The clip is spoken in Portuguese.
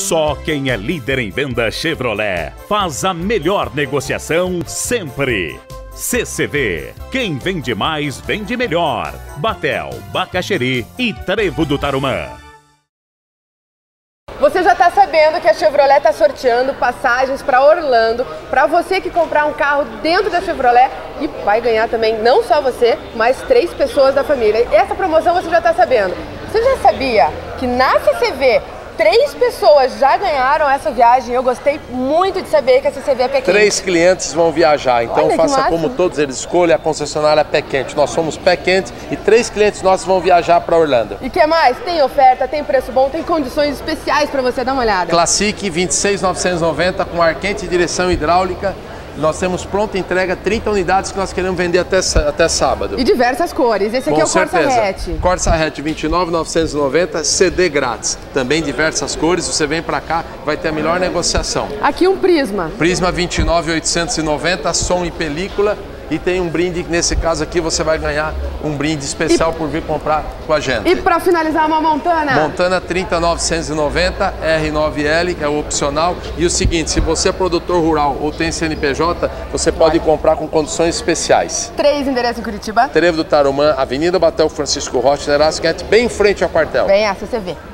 Só quem é líder em venda Chevrolet faz a melhor negociação sempre. CCV. Quem vende mais, vende melhor. Batel, Bacaxeri e Trevo do Tarumã. Você já está sabendo que a Chevrolet está sorteando passagens para Orlando, para você que comprar um carro dentro da Chevrolet e vai ganhar também não só você, mas três pessoas da família. Essa promoção você já está sabendo. Você já sabia que na CCV três pessoas já ganharam essa viagem. Eu gostei muito de saber que a CCV é pé quente. Três clientes vão viajar, então Olha, faça como todos eles, escolha a concessionária pé quente. Nós somos pé quente e três clientes nossos vão viajar para Orlando. E que mais? Tem oferta, tem preço bom, tem condições especiais para você dar uma olhada. Classic 26990 com ar quente e direção hidráulica nós temos pronta entrega 30 unidades que nós queremos vender até, até sábado. E diversas cores. Esse aqui Com é o certeza. Corsa Hatch. Corsa Hatch 29,990, CD grátis. Também diversas cores. Você vem para cá, vai ter a melhor negociação. Aqui um Prisma. Prisma 29,890, som e película e tem um brinde, nesse caso aqui você vai ganhar um brinde especial e, por vir comprar com a gente. E para finalizar uma Montana? Montana 30990 R9L, que é opcional. E o seguinte, se você é produtor rural ou tem CNPJ, você pode comprar com condições especiais. Três endereços em Curitiba. Trevo do Tarumã, Avenida Batel Francisco Rocha, Nerasquete, bem em frente ao quartel. Bem, a CCV.